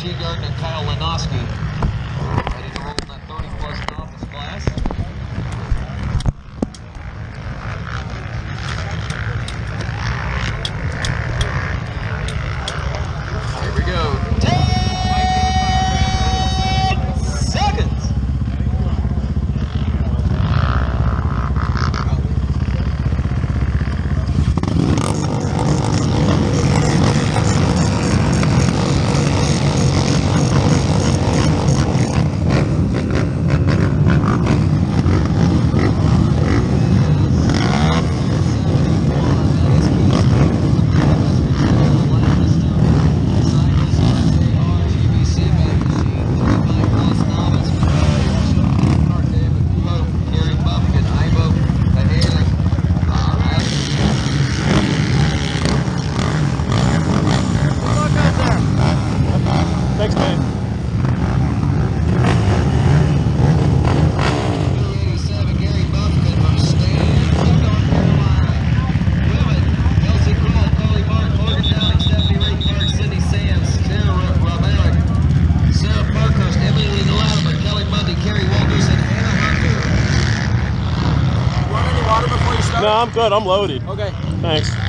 G. and Kyle Lenoski. Ready to roll in that 30-plus novice class. I'm good. I'm loaded. Okay. Thanks.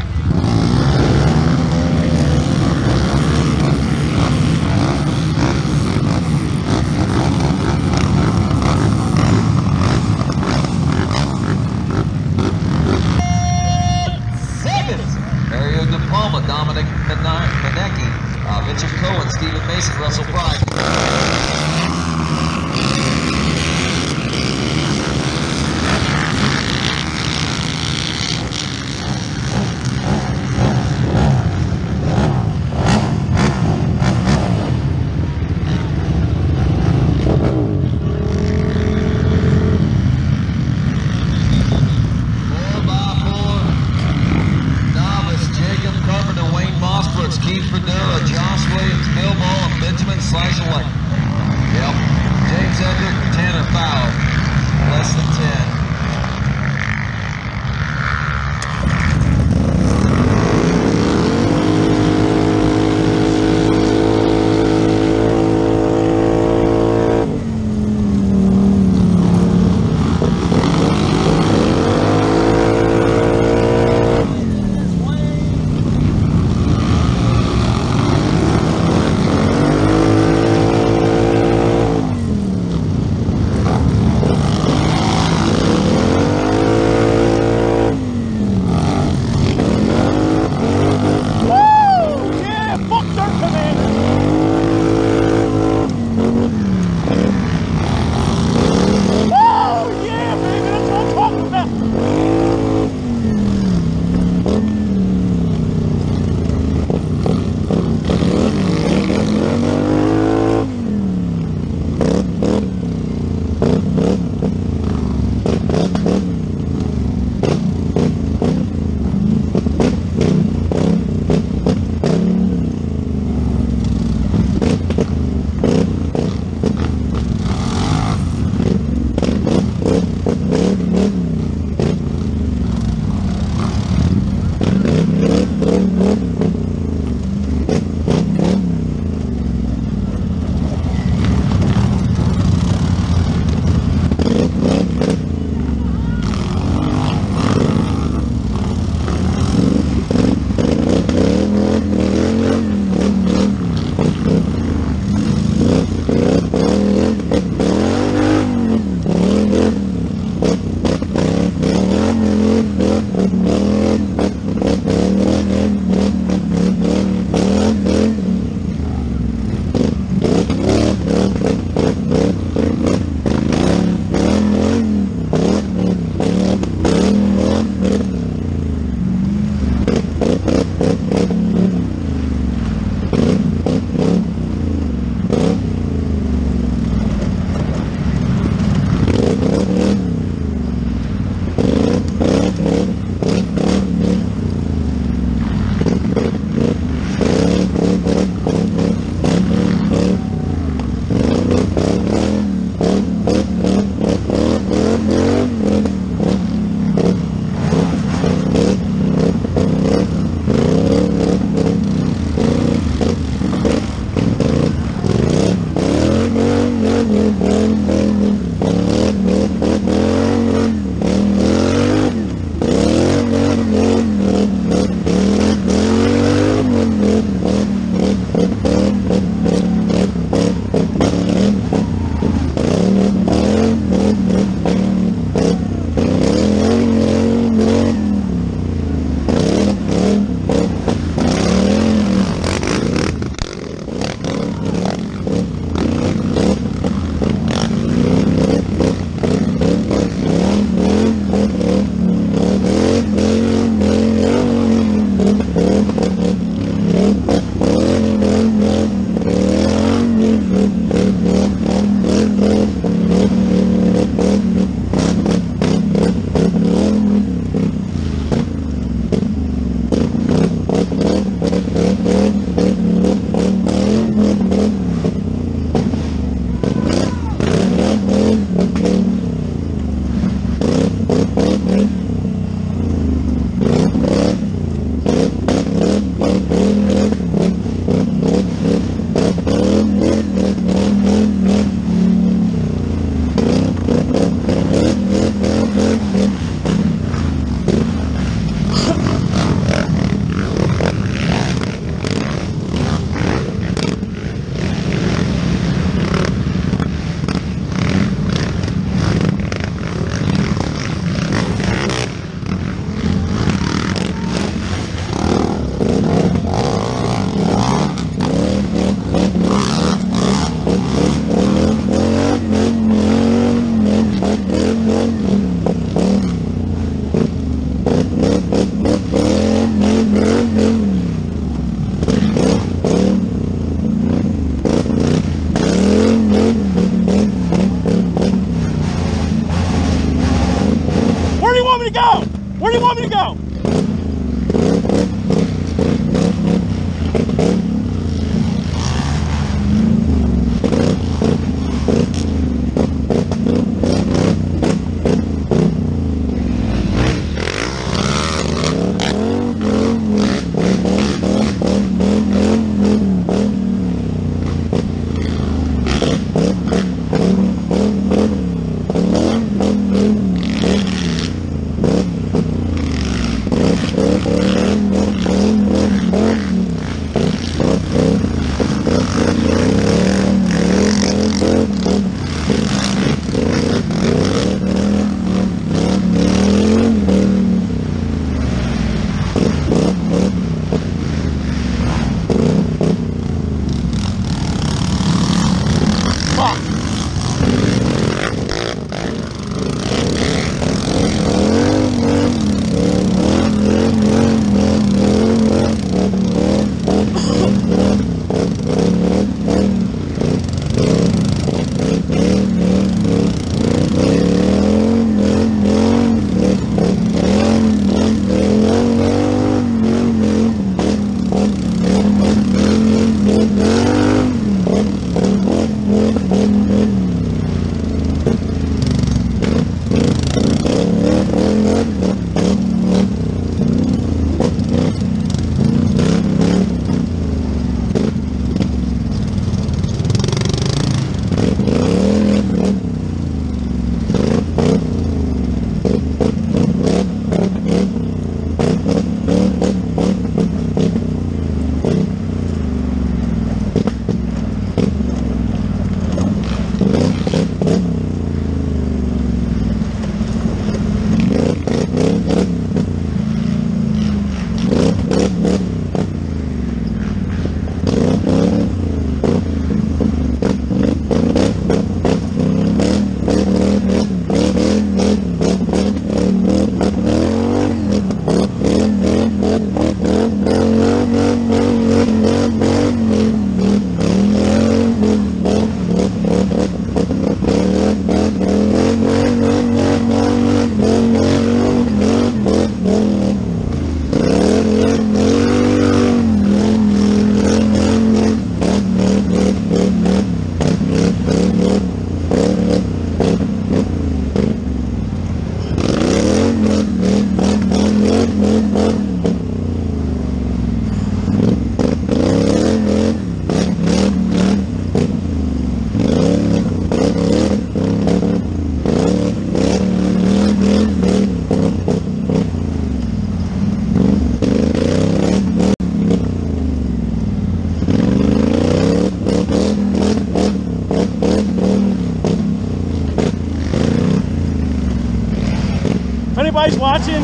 Anybody's watching,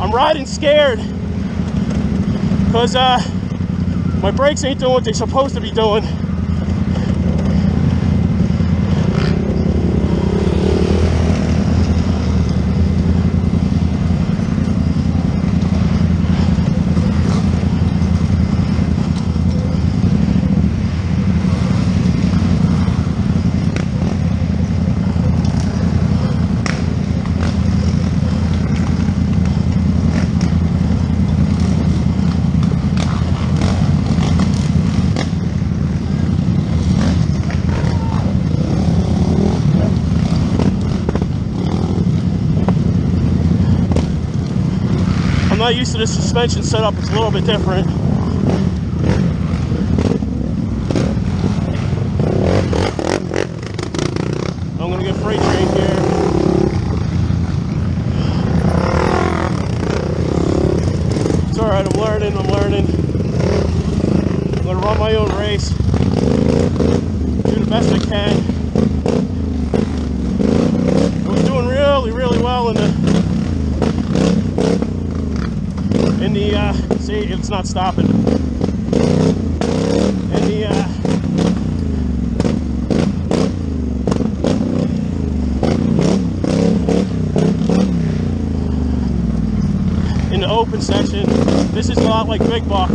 I'm riding scared because uh, my brakes ain't doing what they're supposed to be doing. This suspension setup, is a little bit different. I'm gonna get freight train here. It's alright, I'm learning, I'm learning. I'm gonna run my own race. Do the best I can. I was doing really, really well in the in the uh, see not stopping. In the uh, in the open section this is a lot like big buck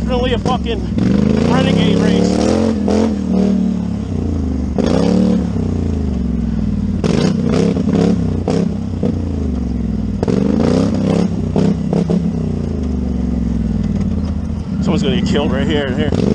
definitely a fucking renegade race. Someone's gonna get killed right here and here.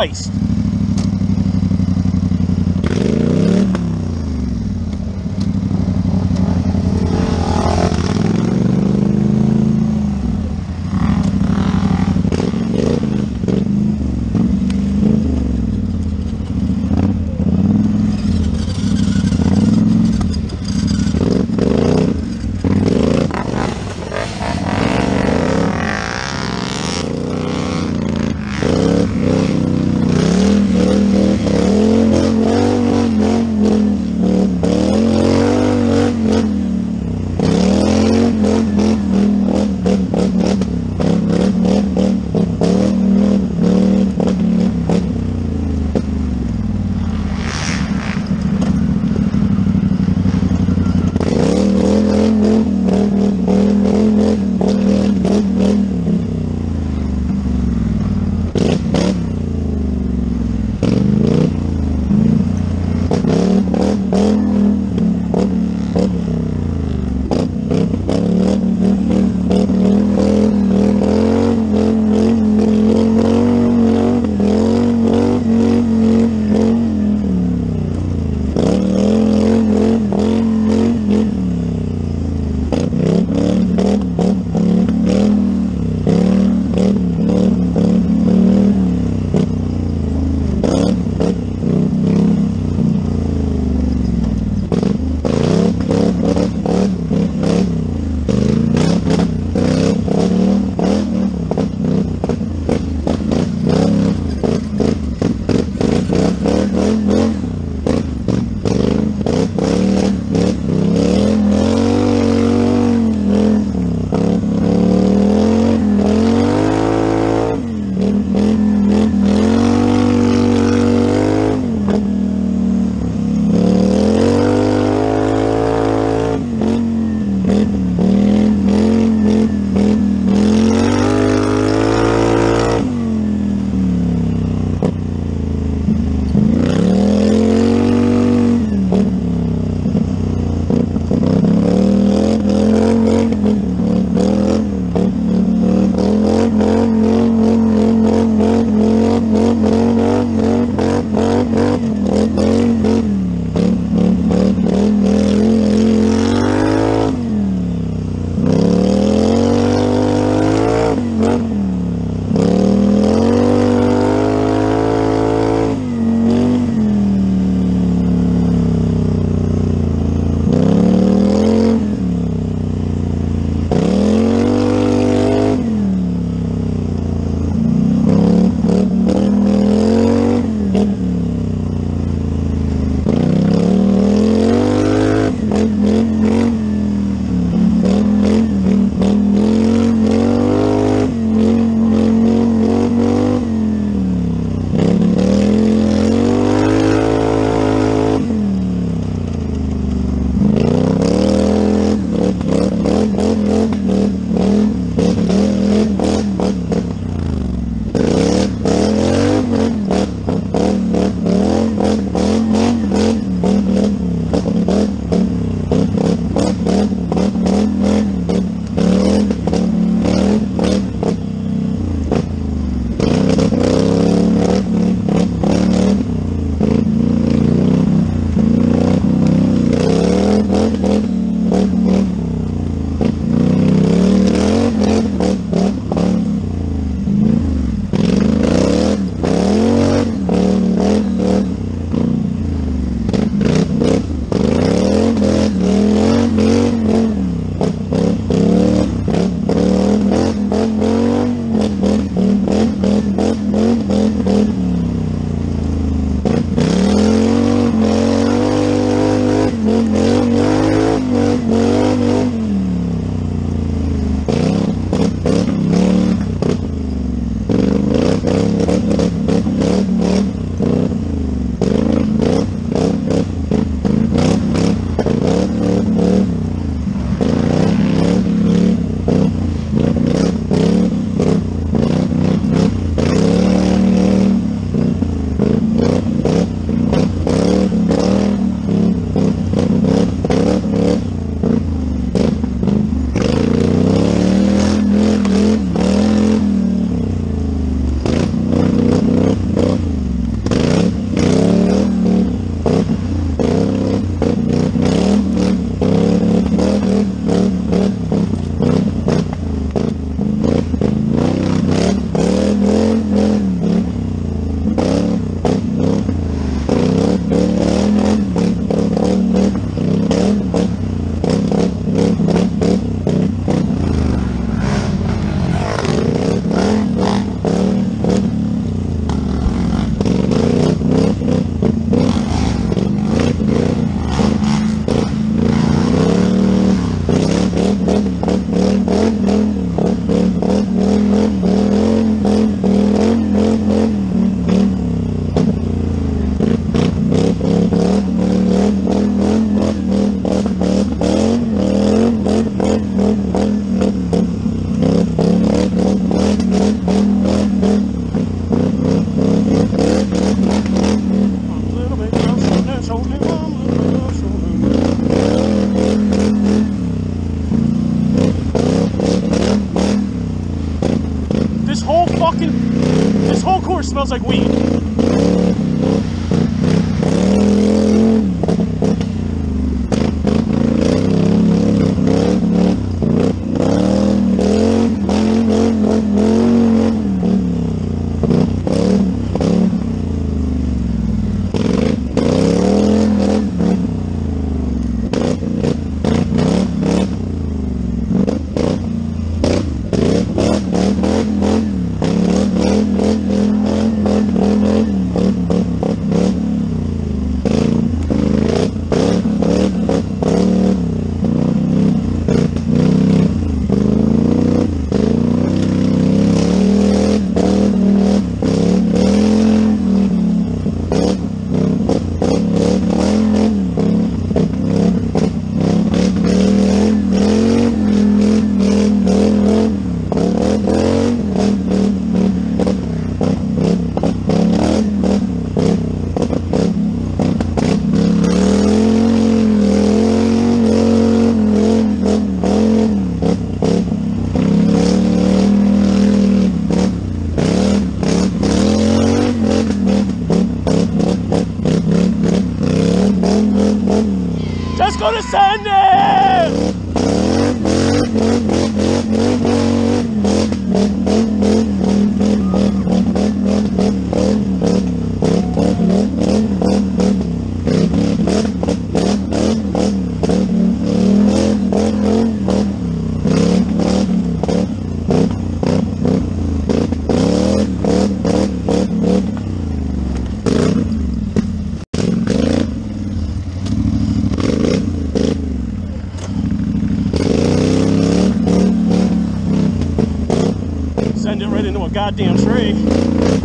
Christ. Smells like weed. Just gonna send it! Send it right into a goddamn tree.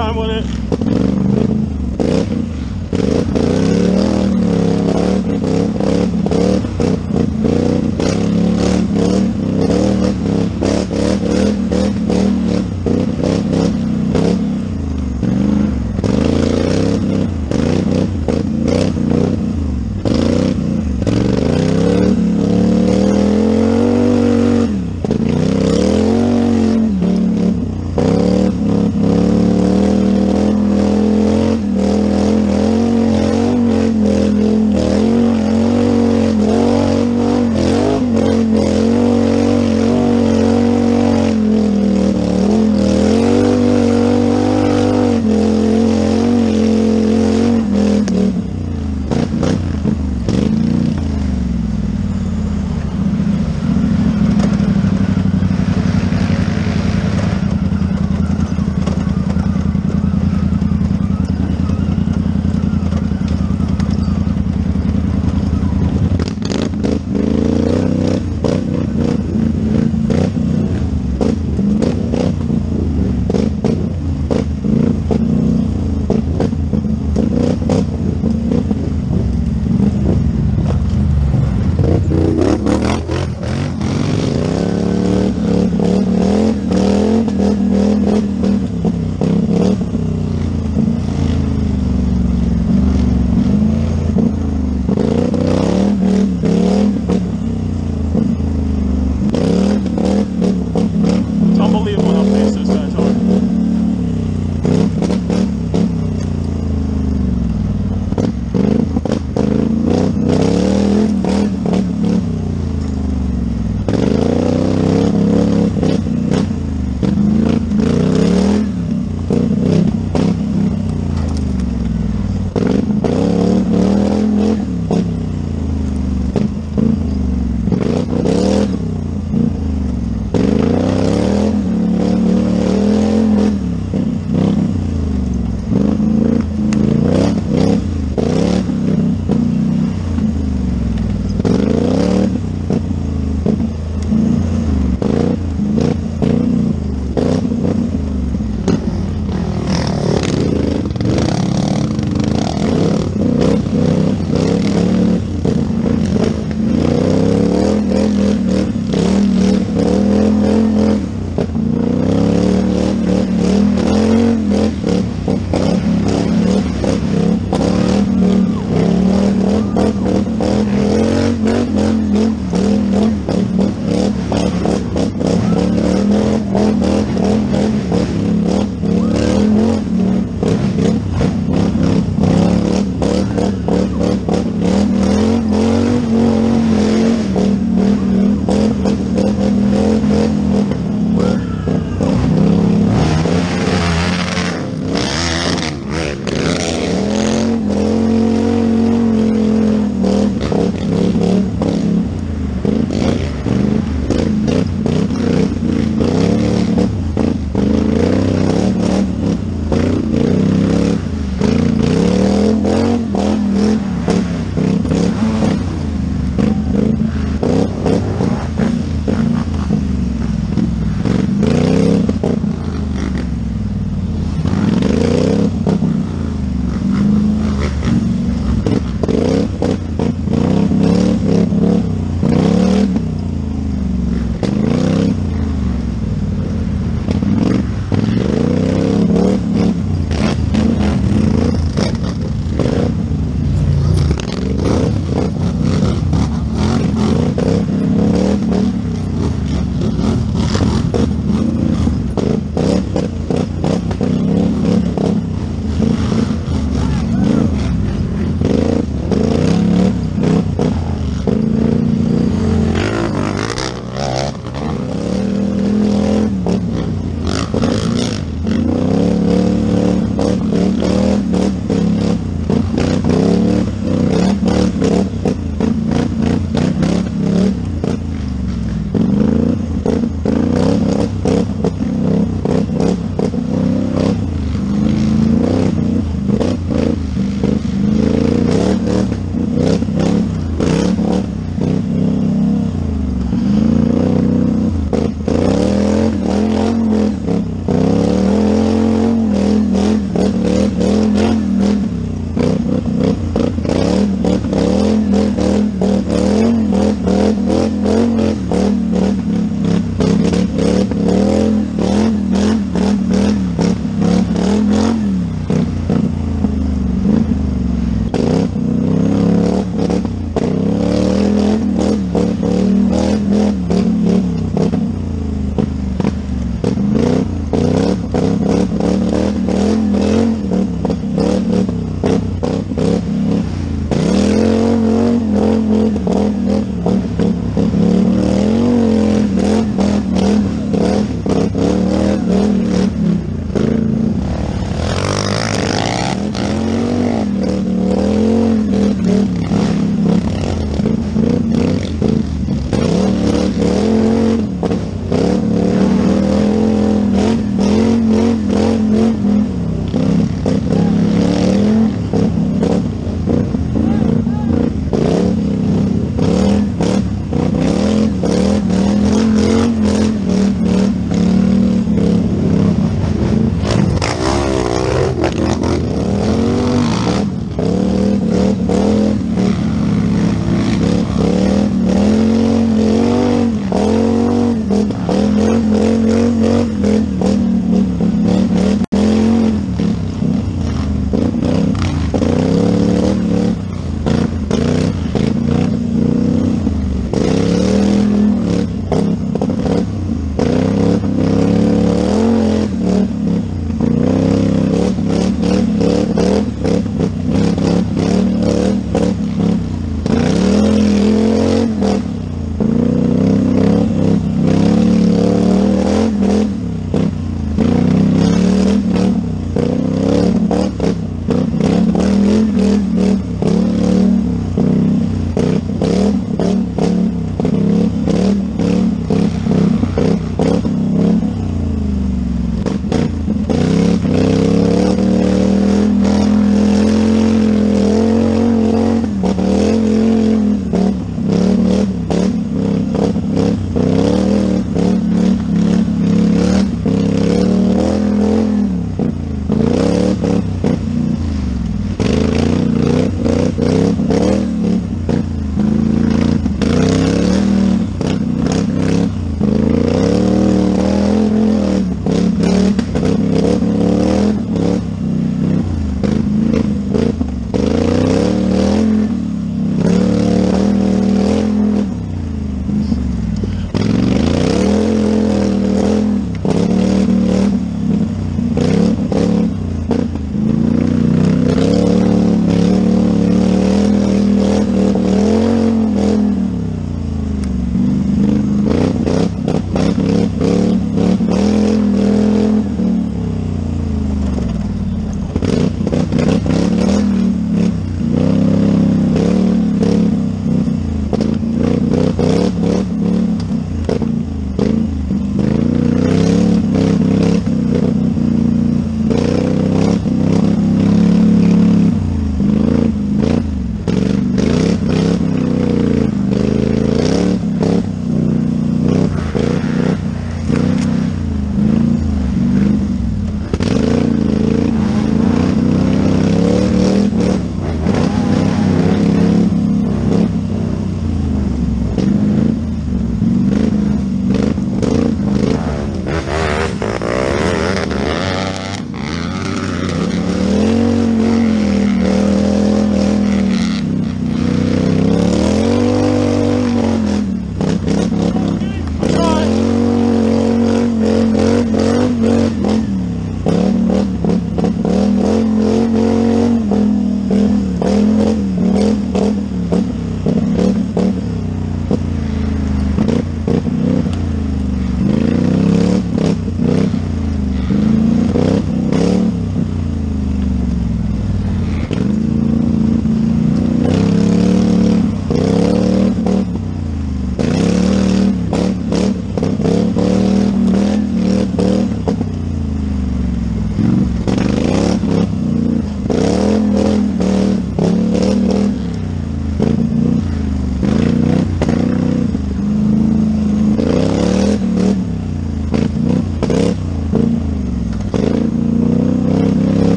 Time with it.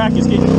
track is getting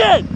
it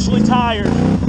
officially tired.